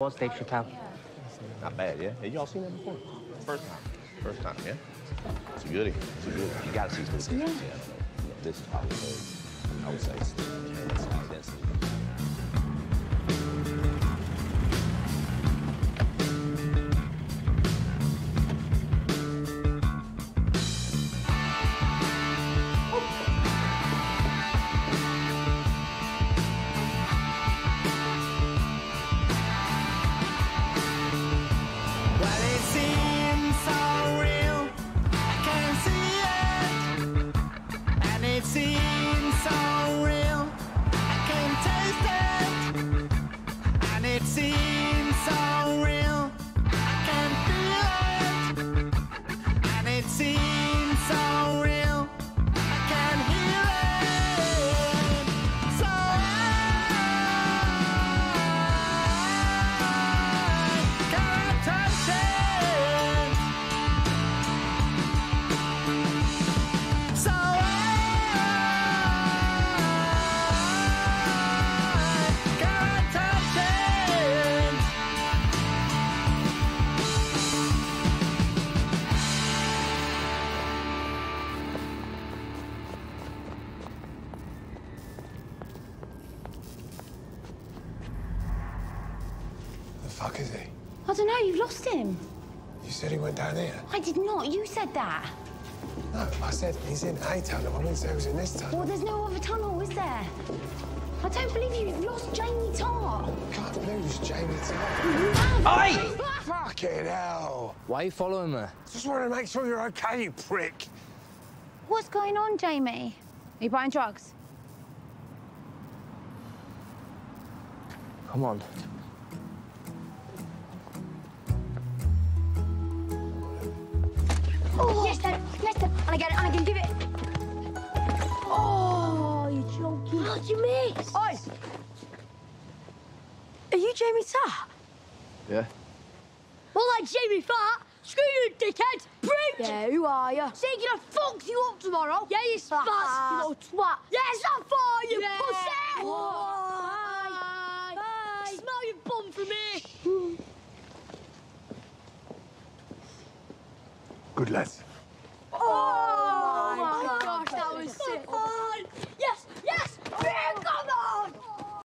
was Dave Chappelle. Not bad, yeah? Have y'all seen that before? First time. First time, yeah? It's a goodie. It's a goodie. You gotta see Steve. Yeah. yeah. This is probably, I would say, it's, fuck is he? I don't know, you've lost him. You said he went down here. I did not, you said that. No, I said he's in a tunnel. I didn't say he was in this tunnel. Well, there's no other tunnel, is there? I don't believe you. You've lost Jamie Tartt. Can't lose Jamie Tartt. You have. Oi! Fucking hell. Why are you following me? Just want to make sure you're okay, you prick. What's going on, Jamie? Are you buying drugs? Come on. Oh, yes, Dad. Yes, Dad. And I get it, and I can give it. Oh, you're joking. How'd you miss? Oi! Are you Jamie Tartt? Yeah. Well, like Jamie Fat. Screw you, dickhead! Brute! Yeah, who are you? Saying gonna fuck you up tomorrow. Yeah, you ah. spaz, you little twat. Yeah, it's not for you, Yeah. pussy! Bye. Bye. Smell Good lads.